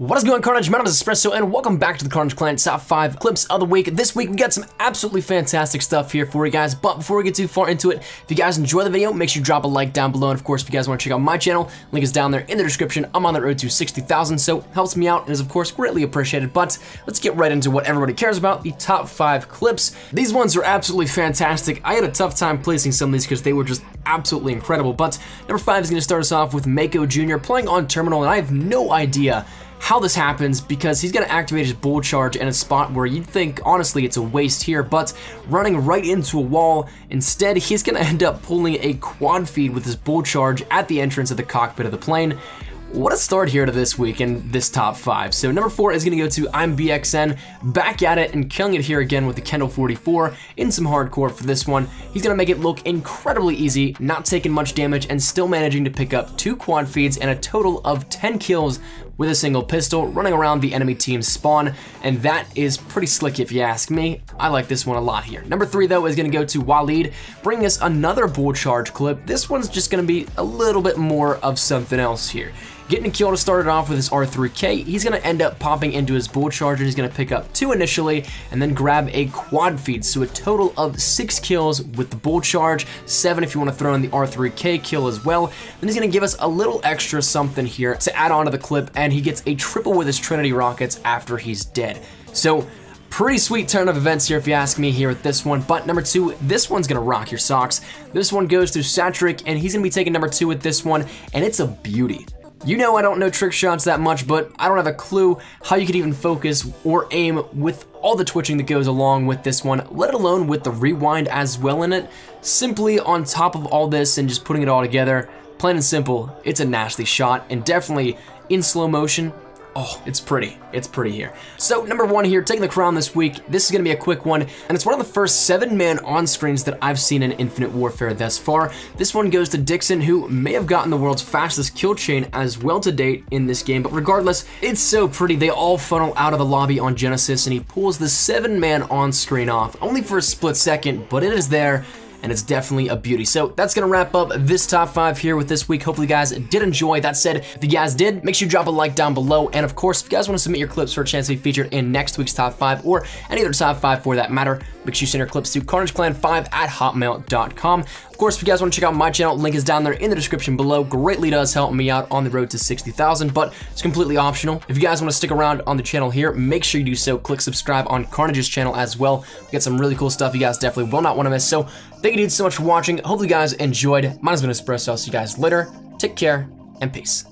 What is going on, KARNAGE? My name is Espresso, and welcome back to the KARNAGE Clan Top 5 Clips of the Week. This week, we got some absolutely fantastic stuff here for you guys, but before we get too far into it, if you guys enjoy the video, make sure you drop a like down below, and of course, if you guys want to check out my channel, link is down there in the description. I'm on the road to 60,000, so helps me out and is, of course, greatly appreciated, but let's get right into what everybody cares about, the top 5 clips. These ones are absolutely fantastic. I had a tough time placing some of these because they were just absolutely incredible, but number 5 is going to start us off with Mako Jr. playing on Terminal, and I have no idea how this happens because he's going to activate his bull charge in a spot where you'd think, honestly, it's a waste here, but running right into a wall, instead, he's going to end up pulling a quad feed with his bull charge at the entrance of the cockpit of the plane. What a start here to this week this top five. So number four is gonna go to I'm BXN, back at it and killing it here again with the Kendall 44 in some hardcore for this one. He's gonna make it look incredibly easy, not taking much damage and still managing to pick up two quad feeds and a total of 10 kills with a single pistol running around the enemy team's spawn, and that is pretty slick if you ask me. I like this one a lot here. Number three though is gonna go to Waleed, bringing us another bull charge clip. This one's just gonna be a little bit more of something else here. Getting a kill to start it off with his R3K, he's going to end up popping into his bull charger. He's going to pick up two initially and then grab a quad feed. So a total of six kills with the bull charge, seven if you want to throw in the R3K kill as well. Then he's going to give us a little extra something here to add on to the clip and he gets a triple with his Trinity rockets after he's dead. So Pretty sweet turn of events here if you ask me here with this one. But number two, this one's gonna rock your socks. This one goes to Satric and he's gonna be taking number two with this one and it's a beauty. You know I don't know trick shots that much, but I don't have a clue how you could even focus or aim with all the twitching that goes along with this one, let alone with the rewind as well in it. Simply on top of all this and just putting it all together, plain and simple, it's a nasty shot and definitely in slow motion, Oh, it's pretty. It's pretty here. So, number one here, taking the crown this week. This is going to be a quick one, and it's one of the first seven-man on-screens that I've seen in Infinite Warfare thus far. This one goes to Dixon, who may have gotten the world's fastest kill chain as well to date in this game, but regardless, it's so pretty. They all funnel out of the lobby on Genesis, and he pulls the seven-man on-screen off, only for a split second, but it is there, and it's definitely a beauty. So that's gonna wrap up this top five here with this week. Hopefully you guys did enjoy. That said, if you guys did, make sure you drop a like down below. And of course, if you guys wanna submit your clips for a chance to be featured in next week's top five or any other top five for that matter, make sure you send your clips to KARNAGEclan5 at hotmail.com. Of course, if you guys wanna check out my channel, link is down there in the description below. Greatly does help me out on the road to 60,000, but it's completely optional. If you guys wanna stick around on the channel here, make sure you do so. Click subscribe on KARNAGE's channel as well. We got some really cool stuff you guys definitely will not wanna miss. So thank you dudes so much for watching. Hopefully you guys enjoyed. Mine has been Espresso. I'll see you guys later. Take care and peace.